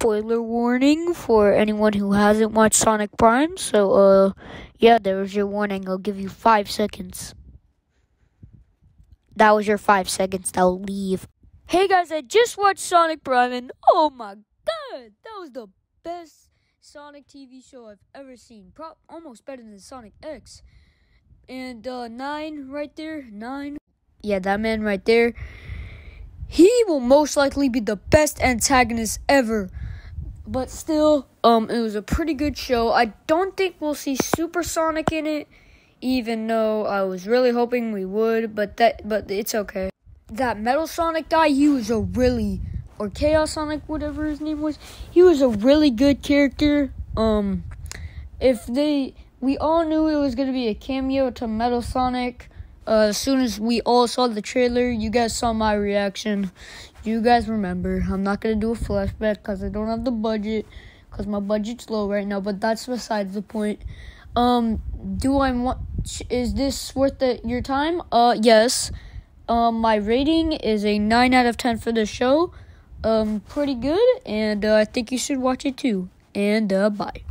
spoiler warning for anyone who hasn't watched Sonic Prime. So, uh, yeah, there was your warning. I'll give you five seconds. That was your five seconds. Now leave. Hey guys, I just watched Sonic Prime and oh my god, that was the best Sonic TV show I've ever seen. Pro- almost better than Sonic X. And uh, nine right there, nine. Yeah, that man right there. He will most likely be the best antagonist ever. But still, um, it was a pretty good show. I don't think we'll see Super Sonic in it, even though I was really hoping we would. But that, but it's okay. That Metal Sonic guy, he was a really, or Chaos Sonic, whatever his name was, he was a really good character. Um, if they, we all knew it was gonna be a cameo to Metal Sonic. Uh, as soon as we all saw the trailer, you guys saw my reaction. You guys remember. I'm not gonna do a flashback because I don't have the budget. Because my budget's low right now. But that's besides the point. Um, do I want? Is this worth the, your time? Uh, yes. Um, my rating is a nine out of ten for the show. Um, pretty good, and uh, I think you should watch it too. And uh, bye.